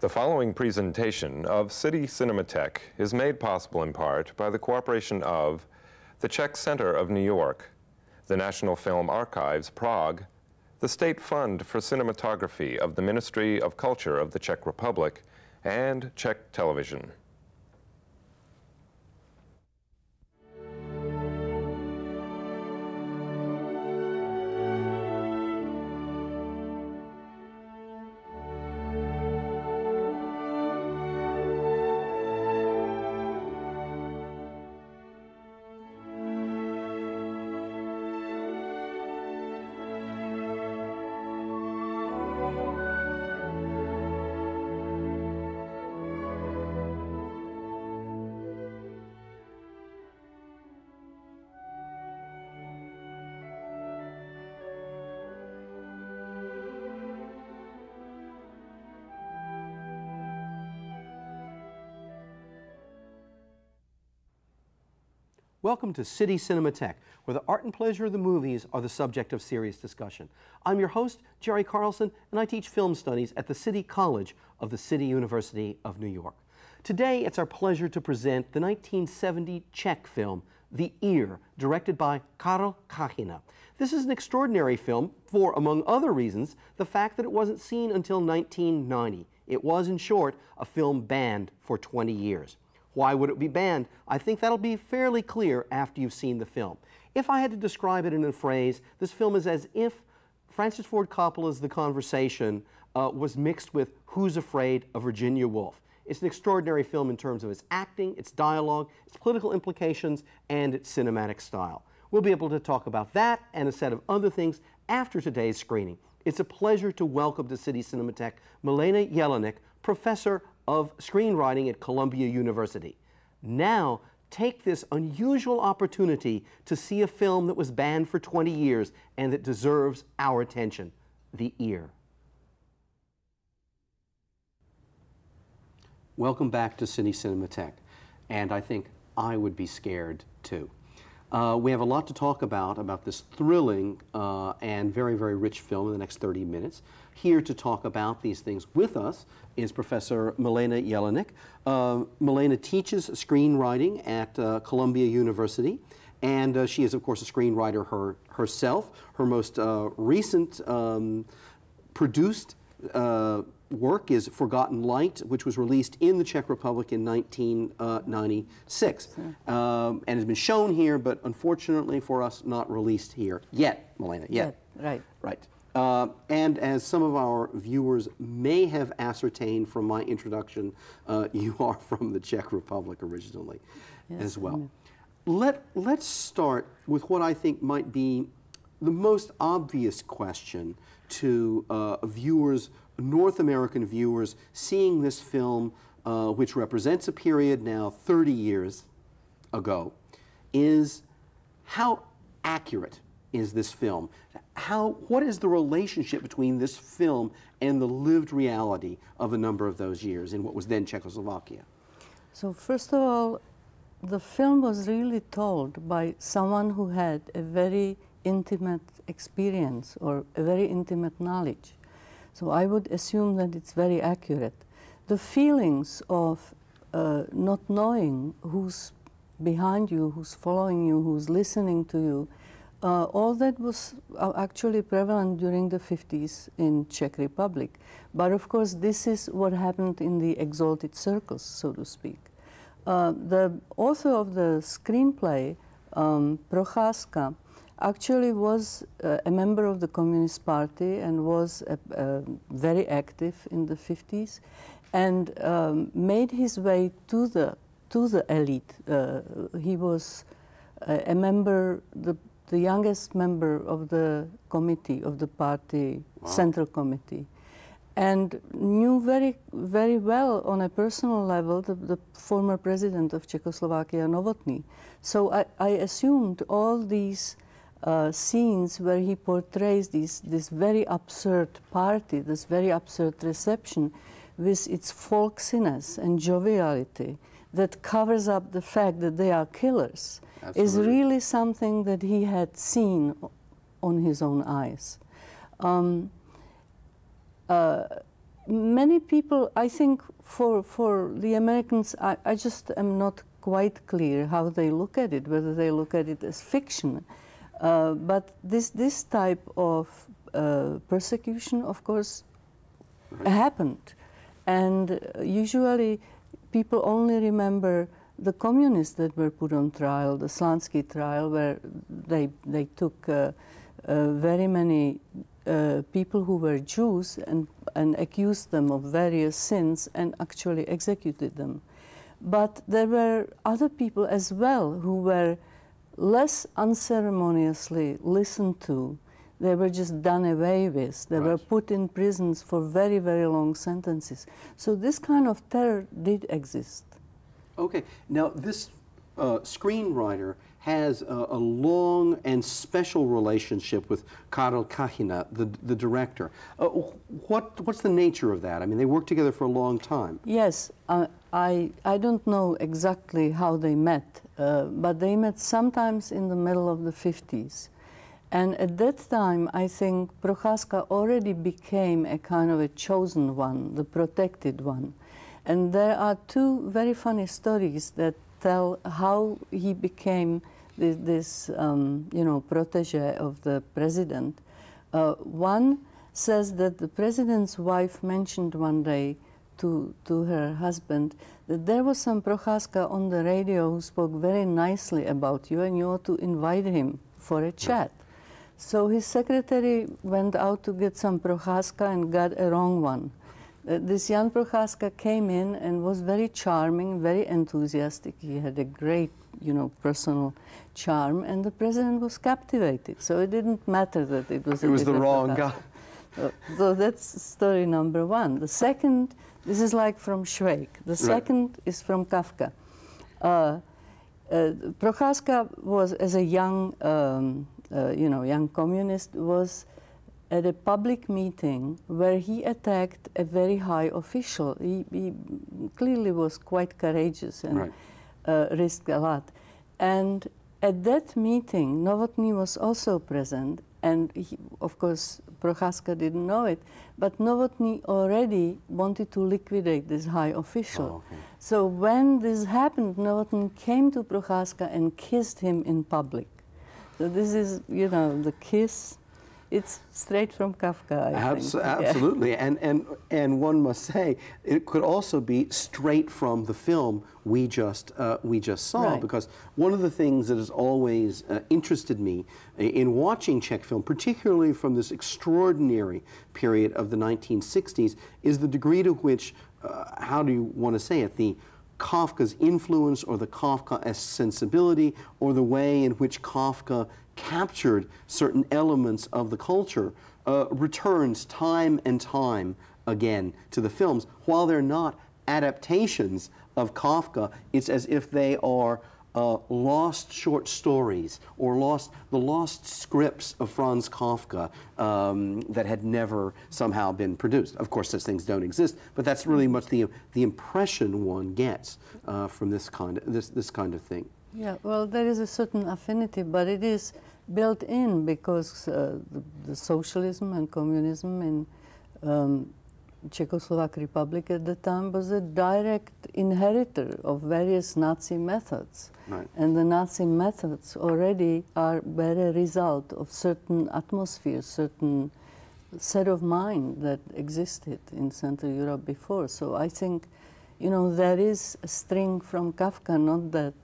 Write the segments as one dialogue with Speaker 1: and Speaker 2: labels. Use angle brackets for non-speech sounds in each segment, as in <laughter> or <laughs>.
Speaker 1: The following presentation of City Cinematheque is made possible in part by the cooperation of the Czech Center of New York, the National Film Archives Prague, the State Fund for Cinematography of the Ministry of Culture of the Czech Republic, and Czech Television.
Speaker 2: Welcome to City Cinematheque, where the art and pleasure of the movies are the subject of serious discussion. I'm your host, Jerry Carlson, and I teach film studies at the City College of the City University of New York. Today, it's our pleasure to present the 1970 Czech film, The Ear, directed by Karel Kachyna. This is an extraordinary film for, among other reasons, the fact that it wasn't seen until 1990. It was, in short, a film banned for 20 years. Why would it be banned? I think that'll be fairly clear after you've seen the film. If I had to describe it in a phrase, this film is as if Francis Ford Coppola's The Conversation uh, was mixed with Who's Afraid of Virginia Woolf. It's an extraordinary film in terms of its acting, its dialogue, its political implications, and its cinematic style. We'll be able to talk about that and a set of other things after today's screening. It's a pleasure to welcome to City Cinematheque Milena Jelinek, professor of screenwriting at Columbia University. Now, take this unusual opportunity to see a film that was banned for 20 years and that deserves our attention The Ear. Welcome back to City Cinematheque. And I think I would be scared too. Uh, we have a lot to talk about, about this thrilling uh, and very, very rich film in the next 30 minutes. Here to talk about these things with us is Professor Milena Jelinek. Uh, Milena teaches screenwriting at uh, Columbia University, and uh, she is, of course, a screenwriter her, herself. Her most uh, recent um, produced work is Forgotten Light, which was released in the Czech Republic in 1996, um, and has been shown here, but unfortunately for us, not released here yet, Milena, yet.
Speaker 3: yet right.
Speaker 2: Right. Uh, and as some of our viewers may have ascertained from my introduction, uh, <laughs> you are from the Czech Republic originally yes, as well. Let, let's start with what I think might be the most obvious question to uh, viewers, North American viewers, seeing this film, uh, which represents a period now 30 years ago, is how accurate is this film? How, what is the relationship between this film and the lived reality of a number of those years in what was then Czechoslovakia?
Speaker 3: So first of all, the film was really told by someone who had a very intimate experience or a very intimate knowledge. So I would assume that it's very accurate. The feelings of uh, not knowing who's behind you, who's following you, who's listening to you, uh, all that was uh, actually prevalent during the 50s in Czech Republic. But of course, this is what happened in the exalted circles, so to speak. Uh, the author of the screenplay, um, actually was uh, a member of the Communist Party and was very active in the 50s and um, made his way to the, to the elite. Uh, he was a member, the the youngest member of the committee, of the party wow. central committee, and knew very, very well on a personal level the, the former president of Czechoslovakia, Novotny. So I, I assumed all these uh, scenes where he portrays this, this very absurd party, this very absurd reception with its folksiness and joviality that covers up the fact that they are killers Absolutely. is really something that he had seen on his own eyes. Um, uh, many people, I think, for for the Americans, I, I just am not quite clear how they look at it. Whether they look at it as fiction, uh, but this this type of uh, persecution, of course, happened, and usually people only remember the communists that were put on trial, the Slansky trial, where they, they took uh, uh, very many uh, people who were Jews and, and accused them of various sins and actually executed them. But there were other people as well who were less unceremoniously listened to. They were just done away with. They right. were put in prisons for very, very long sentences. So this kind of terror did exist.
Speaker 2: Okay. Now, this uh, screenwriter has a, a, long and special relationship with Karel Kachyna, the, the director. Uh, what, what's the nature of that? I mean, they worked together for a long time.
Speaker 3: Yes. Uh, I, I don't know exactly how they met, uh, but they met sometimes in the middle of the 50s. And at that time, I think Prochaska already became a kind of a chosen one, the protected one. And there are two very funny stories that tell how he became this, this um, you know, protege of the president. Uh, one says that the president's wife mentioned one day to, to her husband that there was some Prochaska on the radio who spoke very nicely about you and you ought to invite him for a chat. So his secretary went out to get some Prochaska and got a wrong one. Uh, this Jan Prochaska came in and was very charming, very enthusiastic. He had a great, you know, personal charm, and the president was captivated. So it didn't matter that it was.
Speaker 2: It was the wrong guy.
Speaker 3: So, so, that's story number one. The second, this is like from Švejk. The second right. is from Kafka. Uh, uh, Prochaska was, as a young, um, uh, you know, young communist, was at a public meeting where he attacked a very high official. He, he clearly was quite courageous and right. uh, risked a lot. And at that meeting, Novotny was also present, and he, of course, Prochaska didn't know it, but Novotny already wanted to liquidate this high official. Oh, okay. So when this happened, Novotny came to Prochaska and kissed him in public. So this is, you know, the kiss it's straight from Kafka.
Speaker 2: Abs absolutely, yeah. and and and one must say it could also be straight from the film we just uh, we just saw. Right. Because one of the things that has always uh, interested me in watching Czech film, particularly from this extraordinary period of the 1960s, is the degree to which, uh, how do you want to say it, the Kafka's influence or the Kafka sensibility or the way in which Kafka captured certain elements of the culture uh, returns time and time again to the films. While they're not adaptations of Kafka, it's as if they are uh, lost short stories or lost the lost scripts of Franz Kafka um, that had never somehow been produced. Of course, such things don't exist, but that's really much the the impression one gets uh, from this kind of this this kind of thing.
Speaker 3: Yeah, well, there is a certain affinity, but it is built in because uh, the, the, socialism and communism and um, Czechoslovak Republic at the time was a direct inheritor of various Nazi methods. Right. And the Nazi methods already are were a result of certain atmosphere, certain set of mind that existed in Central Europe before. So I think, you know, there is a string from Kafka, not that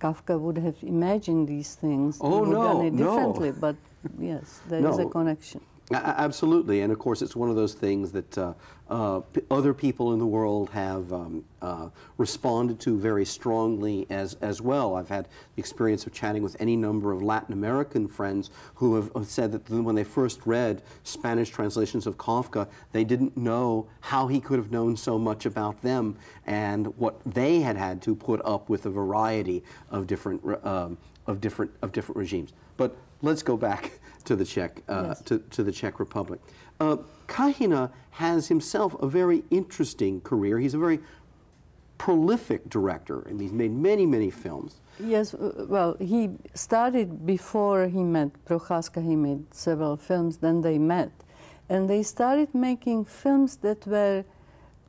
Speaker 3: Kafka would have imagined these things
Speaker 2: oh,
Speaker 3: and
Speaker 2: no,
Speaker 3: done it
Speaker 2: differently,
Speaker 3: no. but <laughs> yes, there no. is a connection.
Speaker 2: Absolutely, and of course, it's one of those things that uh, uh, other people in the world have um, uh, responded to very strongly as, as well. I've had the experience of chatting with any number of Latin American friends who have, have said that when they first read Spanish translations of Kafka, they didn't know how he could have known so much about them and what they had had to put up with a variety of different, um, of different, of different regimes. But let's go back <laughs> to the Czech, uh, yes. to, to the Czech Republic. Uh, Kachyna has himself a very interesting career. He's a very prolific director, and he's made many, many films.
Speaker 3: Yes, uh, well, he started before he met Prochaska. He made several films. Then they met, And they started making films that were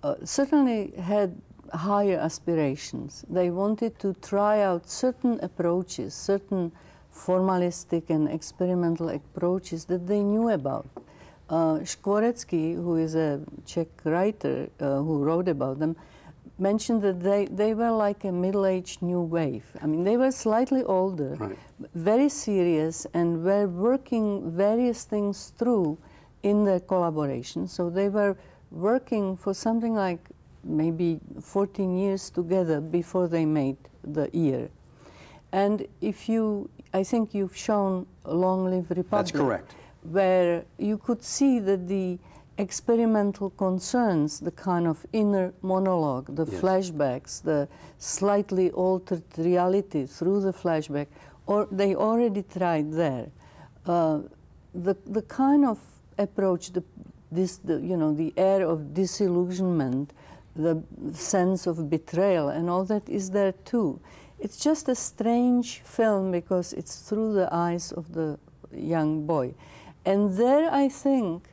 Speaker 3: uh, certainly had higher aspirations. They wanted to try out certain approaches, certain formalistic and experimental approaches that they knew about. Uh, who is a Czech writer uh, who wrote about them, mentioned that they, they were like a middle-aged new wave. I mean, they were slightly older,
Speaker 2: Right.
Speaker 3: very serious, and were working various things through in their collaboration. So they were working for something like maybe 14 years together before they made the Ear. And if you, I think you've shown Long Live Republic.
Speaker 2: That's correct.
Speaker 3: Where you could see that the experimental concerns, the kind of inner monologue, the
Speaker 2: Yes.
Speaker 3: flashbacks, the slightly altered reality through the flashback, or they already tried there. Uh, the, the kind of approach, the, this, the, you know, the air of disillusionment, the sense of betrayal, and all that is there too. It's just a strange film because it's through the eyes of the young boy. And there, I think,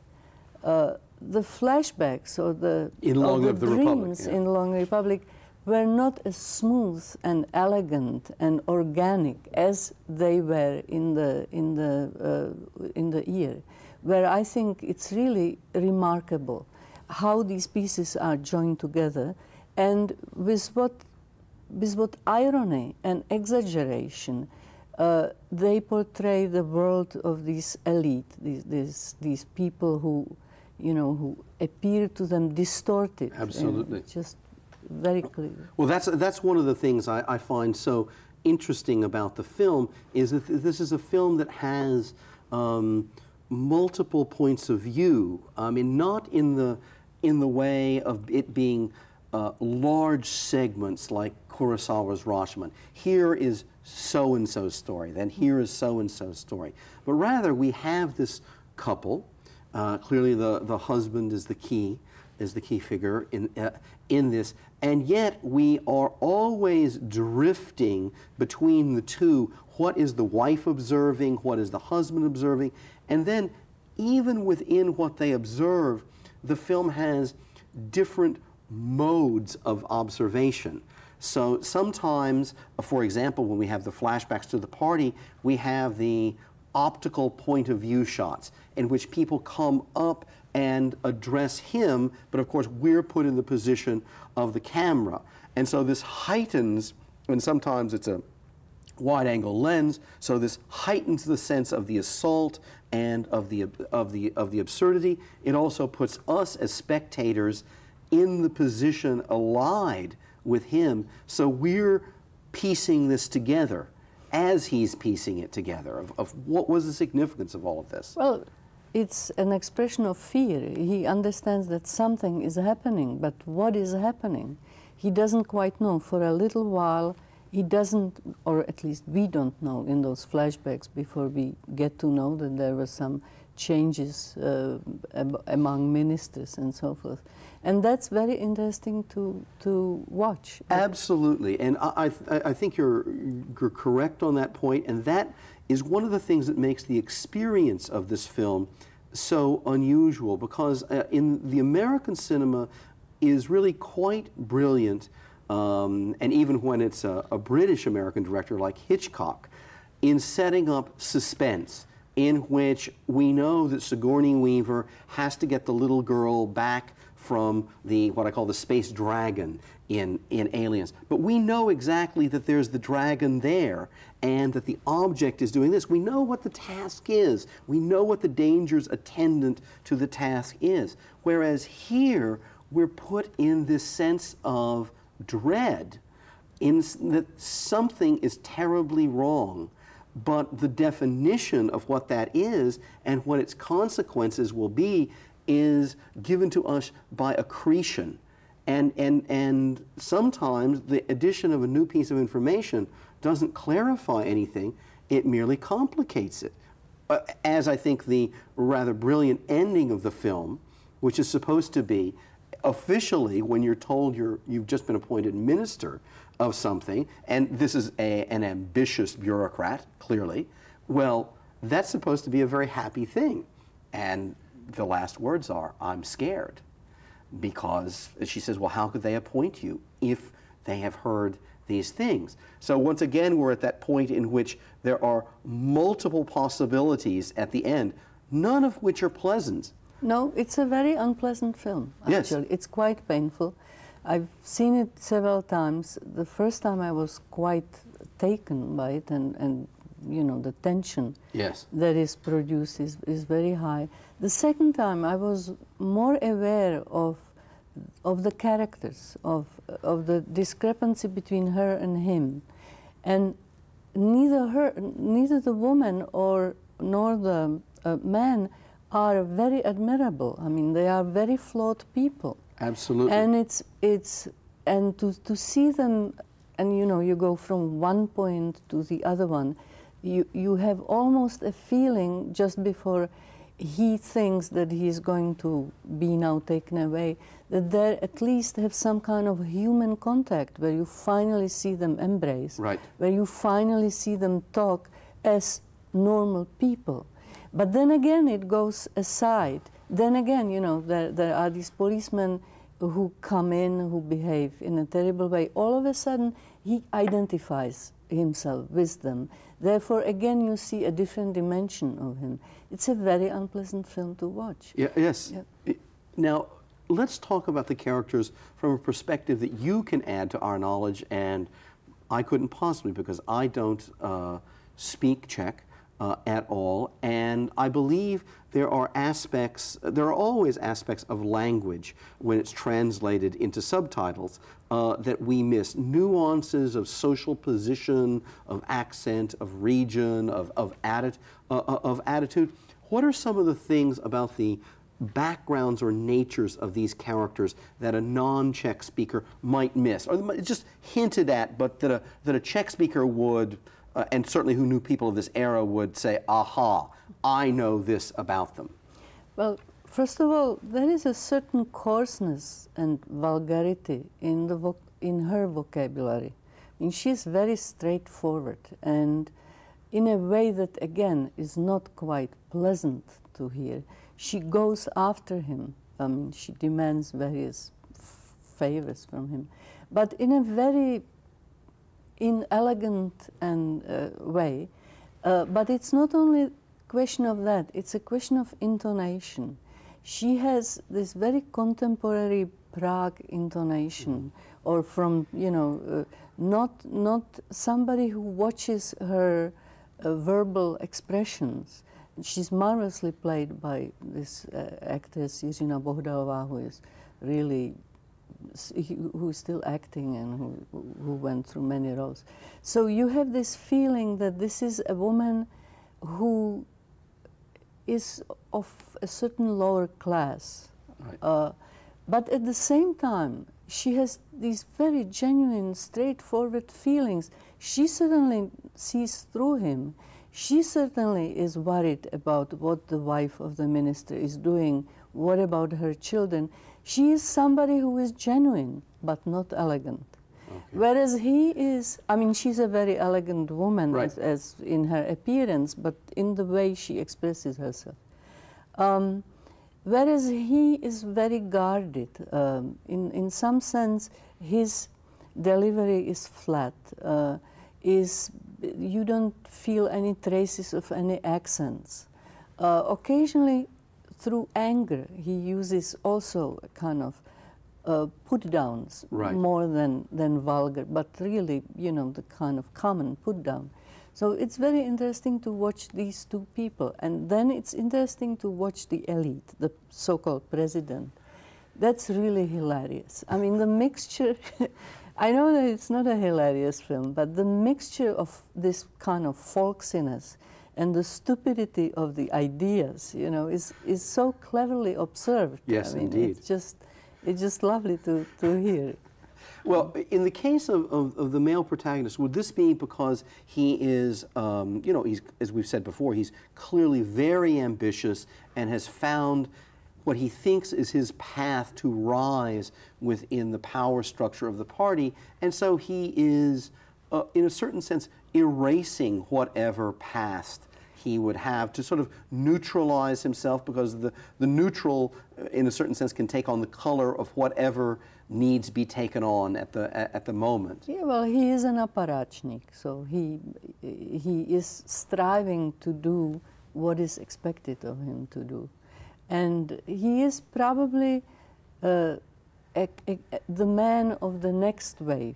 Speaker 3: uh, the flashbacks or the,
Speaker 2: In
Speaker 3: or the
Speaker 2: the Republic,
Speaker 3: dreams
Speaker 2: yeah.
Speaker 3: in Long Republic were not as smooth and elegant and organic as they were in the in the uh, in the ear, where I think it's really remarkable how these pieces are joined together, and with what with what irony and exaggeration uh, they portray the world of this elite, these, these, these people who, you know, who appear to them distorted.
Speaker 2: Absolutely.
Speaker 3: Just very clear.
Speaker 2: Well, that's that's one of the things I, I find so interesting about the film is that this is a film that has um, multiple points of view. I mean, not in the in the way of it being uh, large segments like Kurosawa's Rashomon. Here is so and so's story, then here is so and so's story, but rather we have this couple. Uh, clearly, the the husband is the key is the key figure in, uh, in this, and yet we are always drifting between the two. What is the wife observing? What is the husband observing? And then, even within what they observe, the film has different modes of observation. So sometimes, uh, for example, when we have the flashbacks to the party, we have the optical point of view shots in which people come up and address him, but of course we're put in the position of the camera. And so this heightens, and sometimes it's a wide angle lens, so this heightens the sense of the assault and of the, of the, of the absurdity. It also puts us as spectators in the position allied with him, so we're piecing this together as he's piecing it together of, of what was the significance of all of this.
Speaker 3: Well, it's an expression of fear. He understands that something is happening, but what is happening? He doesn't quite know. For a little while, he doesn't, or at least we don't know in those flashbacks before we get to know that there were some changes uh, among ministers and so forth. And that's very interesting to, to watch.
Speaker 2: Absolutely, and I, I, I think you're, you're correct on that point, and that is one of the things that makes the experience of this film so unusual because uh, in the American cinema is really quite brilliant, um, and even when it's a, a British American director like Hitchcock, in setting up suspense in which we know that Sigourney Weaver has to get the little girl back from the what I call the space dragon in, in Aliens. But we know exactly that there's the dragon there and that the object is doing this. We know what the task is. We know what the dangers attendant to the task is. Whereas here, we're put in this sense of dread in that something is terribly wrong but the definition of what that is and what its consequences will be is given to us by accretion. And, and, and sometimes the addition of a new piece of information doesn't clarify anything, it merely complicates it. Uh, As I think the rather brilliant ending of the film, which is supposed to be officially when you're told you're, you've just been appointed minister of something, and this is a, an ambitious bureaucrat, clearly, well, that's supposed to be a very happy thing. And the last words are, I'm scared. Because she says, well, how could they appoint you if they have heard these things? So once again, we're at that point in which there are multiple possibilities at the end, none of which are pleasant.
Speaker 3: No, it's a very unpleasant film, actually.
Speaker 2: Yes.
Speaker 3: It's quite painful. I've seen it several times. The first time I was quite taken by it and, and you know, the tension
Speaker 2: Yes.
Speaker 3: that is produced is, is very high. The second time I was more aware of of the characters, of of the discrepancy between her and him. And neither her neither the woman or nor the uh, man are very admirable. I mean they are very flawed people.
Speaker 2: Absolutely.
Speaker 3: And it's it's and to to see them and you know you go from one point to the other one, you you have almost a feeling just before he thinks that he's going to be now taken away that they at least have some kind of human contact where you finally see them embrace
Speaker 2: Right.
Speaker 3: where you finally see them talk as normal people. But then again, it goes aside. Then again, you know, there, there are these policemen who come in, who behave in a terrible way. All of a sudden, he identifies himself with them. Therefore, again, you see a different dimension of him. It's a very unpleasant film to watch.
Speaker 2: Yeah, yes.
Speaker 3: Yeah.
Speaker 2: Now, let's talk about the characters from a perspective that you can add to our knowledge, and I couldn't possibly because I don't uh, speak Czech uh, at all, and I believe there are aspects, there are always aspects of language when it's translated into subtitles uh, that we miss. Nuances of social position, of accent, of region, of, of, atti- uh, uh, of attitude. What are some of the things about the backgrounds or natures of these characters that a non-Czech speaker might miss, or just hinted at, but that a, that a Czech speaker would, uh, and certainly who knew people of this era would say, aha, I know this about them.
Speaker 3: Well, first of all, there is a certain coarseness and vulgarity in, the in her vocabulary. I mean, she's very straightforward and in a way that, again, is not quite pleasant to hear. She goes after him. I mean, she demands various favors from him, but in a very inelegant and uh, way. Uh, but it's not only question of that; it's a question of intonation. She has this very contemporary Prague intonation, or from you know, uh, not not somebody who watches her uh, verbal expressions. She's marvelously played by this uh, actress Jiřina Bohdalová, who is really s- he- who is still acting and who, who went through many roles. So you have this feeling that this is a woman who is of a certain lower class.
Speaker 2: Right.
Speaker 3: Uh, but at the same time, she has these very genuine, straightforward feelings. She certainly sees through him. She certainly is worried about what the wife of the minister is doing. What about her children? She is somebody who is genuine, but not elegant. Whereas he is, I mean, she's a very elegant woman
Speaker 2: Right.
Speaker 3: as, as in her appearance, but in the way she expresses herself. Um, whereas he is very guarded. Um, in, in some sense, his delivery is flat. Uh, is you don't feel any traces of any accents. Uh, occasionally, through anger, he uses also a kind of uh, put downs
Speaker 2: Right.
Speaker 3: more than, than vulgar, but really, you know, the kind of common put down. So it's very interesting to watch these two people. And then it's interesting to watch the elite, the so called president. That's really hilarious. I mean, the mixture, <laughs> I know that it's not a hilarious film, but the mixture of this kind of folksiness and the stupidity of the ideas, you know, is, is so cleverly observed.
Speaker 2: Yes,
Speaker 3: I mean,
Speaker 2: indeed.
Speaker 3: It's just, it's just lovely to, to hear.
Speaker 2: Well, in the case of, of, of the male protagonist, would this be because he is, um, you know, he's, as we've said before, he's clearly very ambitious and has found what he thinks is his path to rise within the power structure of the party, and so he is, uh, in a certain sense, erasing whatever past he would have to sort of neutralize himself because the, the neutral, uh, in a certain sense, can take on the color of whatever needs be taken on at the, at the moment.
Speaker 3: Yeah, well, he is an apparatchik, so he, he is striving to do what is expected of him to do. And he is probably uh, a, a, the man of the next wave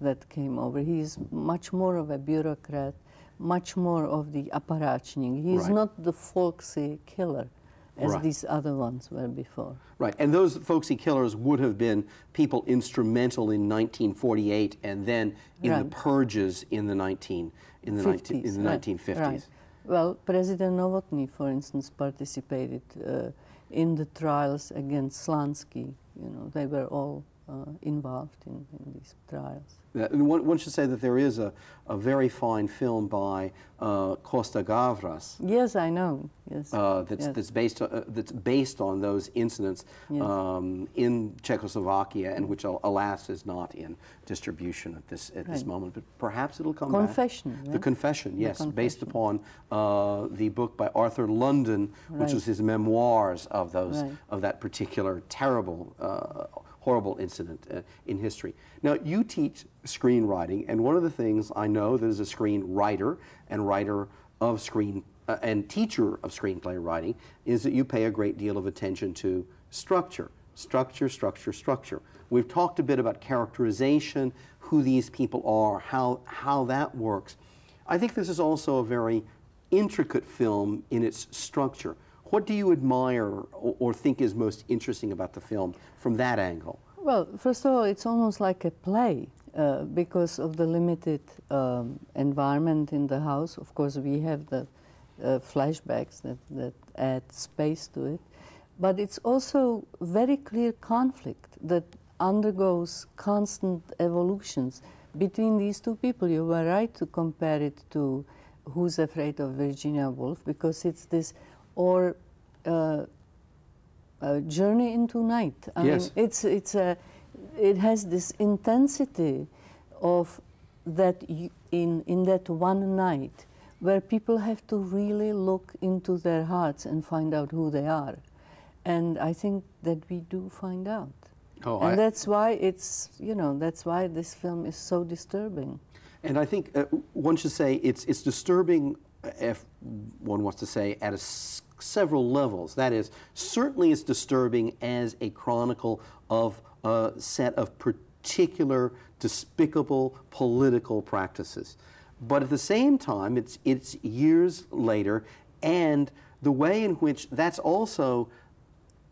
Speaker 3: that came over. He is much more of a bureaucrat, much more of the apparatchik. He is
Speaker 2: Right.
Speaker 3: not the folksy killer as
Speaker 2: Right.
Speaker 3: these other ones were before.
Speaker 2: Right, and those folksy killers would have been people instrumental in 1948 and then in the purges in the 19 in the 19, in the
Speaker 3: right,
Speaker 2: 1950s.
Speaker 3: right. Well, President Novotny, for instance, participated uh, in the trials against Slansky. You know, they were all uh, involved in, in these trials.
Speaker 2: Yeah, one, one should say that there is a, a very fine film by uh, Costa Gavras
Speaker 3: Yes, I know. Yes.
Speaker 2: uh, that's,
Speaker 3: yes.
Speaker 2: that's, based, uh, that's based on those incidents
Speaker 3: Yes.
Speaker 2: um, in Czechoslovakia and which, alas, is not in distribution at this, at this moment. But perhaps it'll come back.
Speaker 3: Confession,
Speaker 2: The
Speaker 3: right?
Speaker 2: Confession,
Speaker 3: The
Speaker 2: yes, based upon uh, the book by Arthur London, which
Speaker 3: Right.
Speaker 2: was his memoirs of those
Speaker 3: Right.
Speaker 2: of that particular terrible, uh, horrible incident uh, in history. Now, you teach screenwriting, and one of the things I know that as a screenwriter and writer of screen uh, and teacher of screenplay writing is that you pay a great deal of attention to structure, structure, structure, structure. We've talked a bit about characterization, who these people are, how how that works. I think this is also a very intricate film in its structure. What do you admire or, or think is most interesting about the film from that angle?
Speaker 3: Well, first of all, it's almost like a play uh, because of the limited um, environment in the house. Of course, we have the uh, flashbacks that, that add space to it. But it's also very clear conflict that undergoes constant evolutions between these two people. You were right to compare it to Who's Afraid of Virginia Woolf because it's this, or uh, uh, Journey into Night. I
Speaker 2: Yes.
Speaker 3: mean, it's it's a it has this intensity of that in in that one night where people have to really look into their hearts and find out who they are, and I think that we do find out.
Speaker 2: Oh,
Speaker 3: and
Speaker 2: I-
Speaker 3: that's why it's you know that's why this film is so disturbing.
Speaker 2: And I think uh, one should say it's, it's disturbing, if one wants to say, at several levels. That is, certainly it's disturbing as a chronicle of a set of particular despicable political practices. But at the same time, it's, it's years later, and the way in which that's also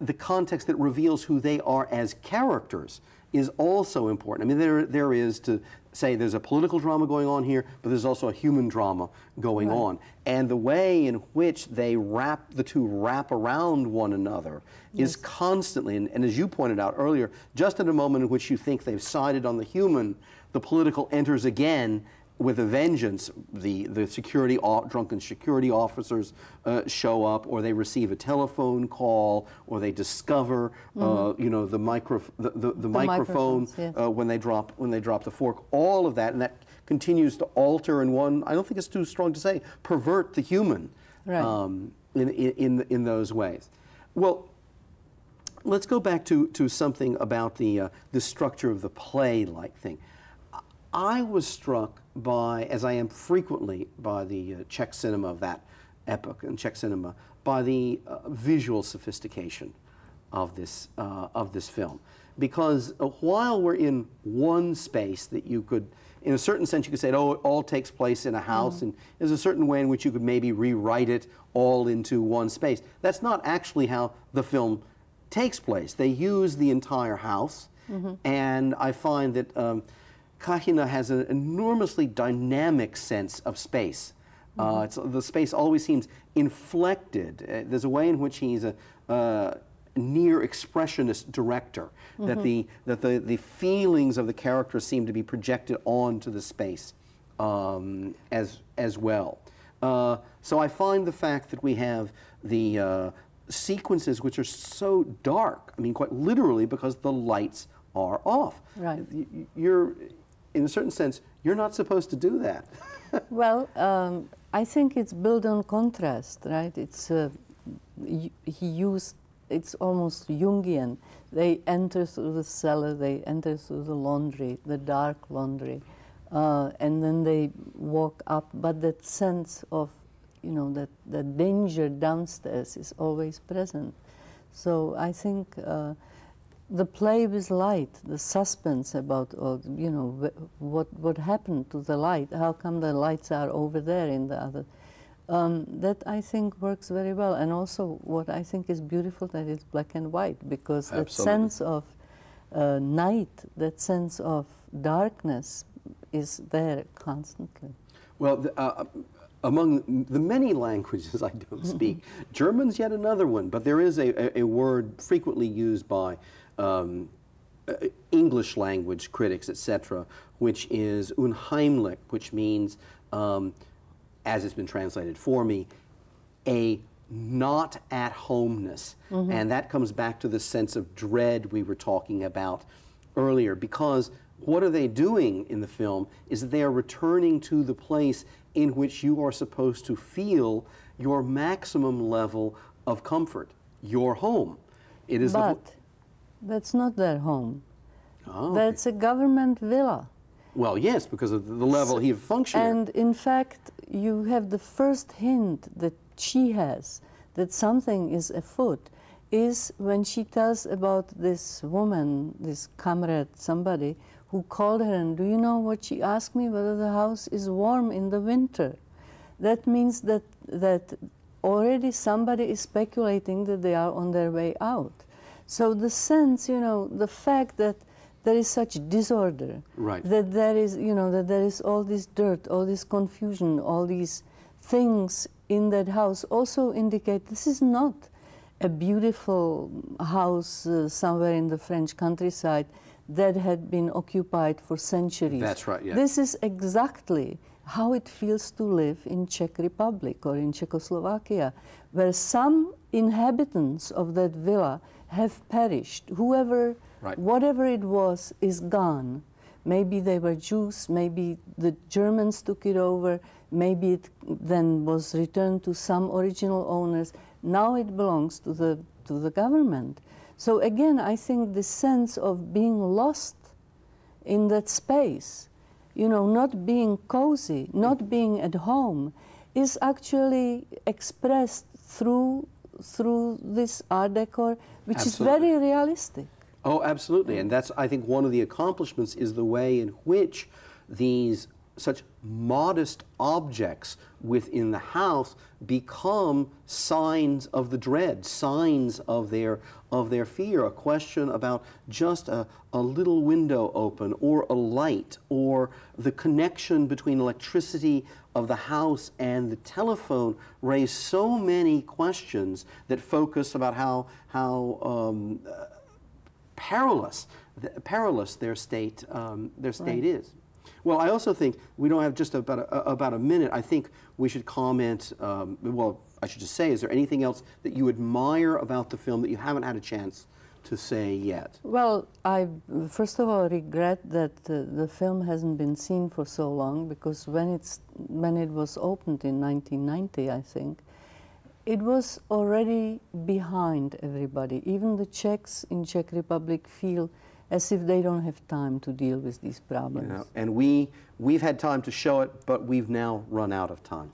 Speaker 2: the context that reveals who they are as characters is also important. I mean, there, there is to say there's a political drama going on here, but there's also a human drama going on. And the way in which they wrap, the two wrap around one another is constantly, and, and as you pointed out earlier, just at a moment in which you think they've sided on the human, the political enters again with a vengeance, the, the security, drunken security officers uh, show up, or they receive a telephone call, or they discover, uh, you know, the, micro, the, the, the, microphone
Speaker 3: yes.
Speaker 2: uh, when they drop when they drop the fork. All of that, and that continues to alter and one. I don't think it's too strong to say pervert the human
Speaker 3: Right.
Speaker 2: um, in, in in in those ways. Well, let's go back to, to something about the, uh, the structure of the play-like thing. I was struck by, as I am frequently by the uh, Czech cinema of that epoch and Czech cinema, by the uh, visual sophistication of this, uh, of this film. Because uh, while we're in one space that you could, in a certain sense, you could say, oh, it all takes place in a house, and there's a certain way in which you could maybe rewrite it all into one space. That's not actually how the film takes place. They use the entire house, and I find that um, Kachyna has an enormously dynamic sense of space. Uh, it's, the space always seems inflected. Uh, there's a way in which he's a uh, near expressionist director, that, the, that the, the feelings of the characters seem to be projected onto the space um, as, as well. Uh, so I find the fact that we have the uh, sequences which are so dark, I mean, quite literally because the lights are off.
Speaker 3: Right.
Speaker 2: You're, in a certain sense, you're not supposed to do that. <laughs>
Speaker 3: Well, um, I think it's built on contrast, right? It's uh, he used it's almost Jungian. They enter through the cellar, they enter through the laundry, the dark laundry, uh, and then they walk up. But that sense of, you know, that the danger downstairs is always present. So I think uh, the play with light, the suspense about, uh, you know, what what happened to the light? How come the lights are over there in the other? Um, that I think works very well. And also, what I think is beautiful that it's black and white because Absolutely. that sense of uh, night, that sense of darkness is there constantly.
Speaker 2: Well, the, uh, among the many languages <laughs> I don't speak, <laughs> German's yet another one, but there is a, a, a word frequently used by um, uh, English language critics, etc., which is unheimlich, which means um, as it's been translated for me, a not at homeness. Mm-hmm. And that comes back to the sense of dread we were talking about earlier because what are they doing in the film is that they are returning to the place in which you are supposed to feel your maximum level of comfort, your home.
Speaker 3: It is but that's not their home. Oh, that's a government villa.
Speaker 2: Well, yes, because of the level he functioned.
Speaker 3: And in fact, you have the first hint that she has that something is afoot is when she tells about this woman, this comrade, somebody who called her and do you know what she asked me whether the house is warm in the winter. That means that that already somebody is speculating that they are on their way out. So the sense, you know, the fact that there is such disorder
Speaker 2: right.
Speaker 3: that there is you know that there is all this dirt all this confusion all these things in that house also indicate this is not a beautiful house uh, somewhere in the French countryside that had been occupied for centuries.
Speaker 2: That's right, yeah.
Speaker 3: This is exactly how it feels to live in Czech Republic or in Czechoslovakia, where some inhabitants of that villa have perished. Whoever Right. Whatever it was is gone. Maybe they were Jews, maybe the Germans took it over, maybe it then was returned to some original owners. Now it belongs to the, to the government. So again, I think the sense of being lost in that space, you know, not being cozy, not mm. being at home, is actually expressed through through this art deco, which Absolutely. is very realistic.
Speaker 2: Oh, absolutely. And that's, I think, one of the accomplishments is the way in which these such modest objects within the house become signs of the dread, signs of their of their fear. A question about just a, a little window open or a light or the connection between electricity of the house and the telephone raise so many questions that focus about how how um, perilous, perilous their state, um, their state right. is. Well, I also think we don't have just about a, about a minute. I think we should comment. Um, well, I should just say, is there anything else that you admire about the film that you haven't had a chance to say yet?
Speaker 3: Well, I first of all regret that uh, the film hasn't been seen for so long because when it's when it was opened in 1990, I think it was already behind everybody. Even the Czechs in Czech Republic feel as if they don't have time to deal with these problems.
Speaker 2: Yeah, and we, we've had time to show it, but we've now run out of time.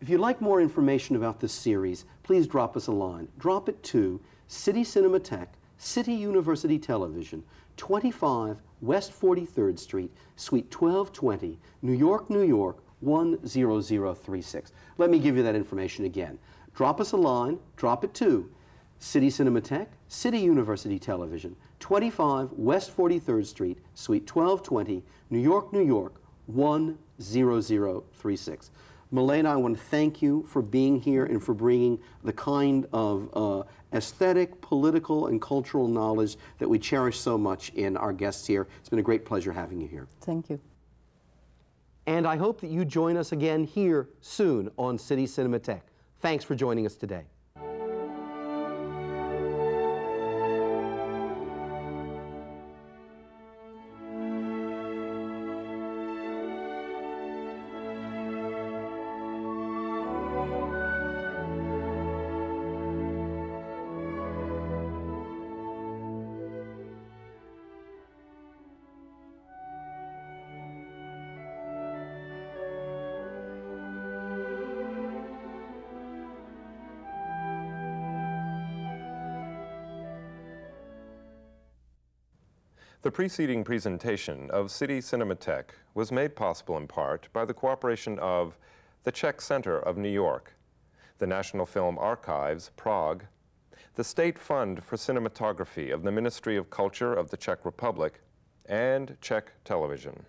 Speaker 2: If you'd like more information about this series, please drop us a line. Drop it to City Cinematheque, City University Television, 25 West 43rd Street, Suite 1220, New York, New York, 10036. Let me give you that information again drop us a line, drop it to City Cinematheque, City University Television, 25 West 43rd Street, Suite 1220, New York, New York, 10036. Milena, I want to thank you for being here and for bringing the kind of uh, aesthetic, political, and cultural knowledge that we cherish so much in our guests here. It's been a great pleasure having you here.
Speaker 3: Thank you.
Speaker 2: And I hope that you join us again here soon on City Cinematheque. Thanks for joining us today.
Speaker 1: Preceding presentation of City Cinematheque was made possible in part by the cooperation of the Czech Center of New York, the National Film Archives, Prague, the State Fund for Cinematography of the Ministry of Culture of the Czech Republic, and Czech Television.